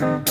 Mm-hmm.